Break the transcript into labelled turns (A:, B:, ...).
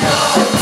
A: know